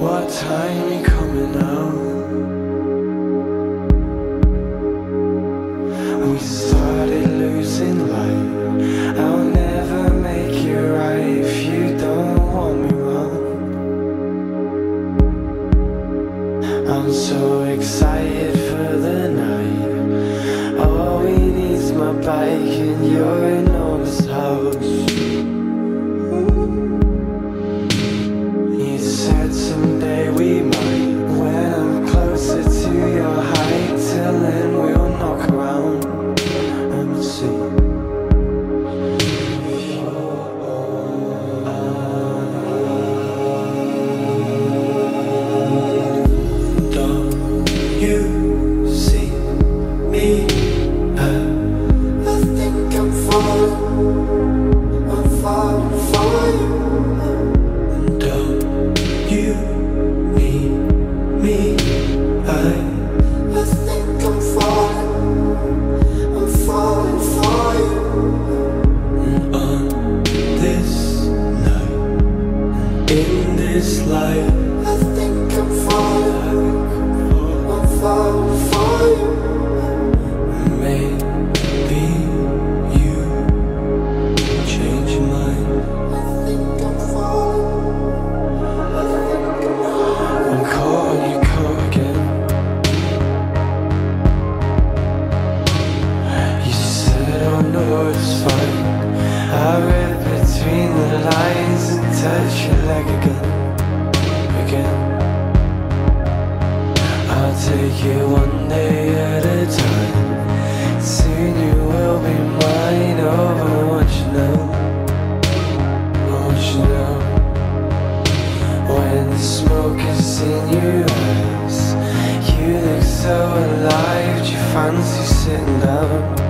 What time you coming out? We started losing light. I'll never make it right if you don't want me wrong. I'm so excited for the night. All we need's my bike and your enormous house. this life. I think I'm falling I'm falling for you Maybe you change your mind I think I'm falling I think I'm falling I'm calling you call again You said oh, I know it's fine. I read between the lines and touch your leg again. take it one day at a time. Soon you will be mine, oh I want you now I want you now When the smoke is in your eyes You look so alive, do you fancy sitting down?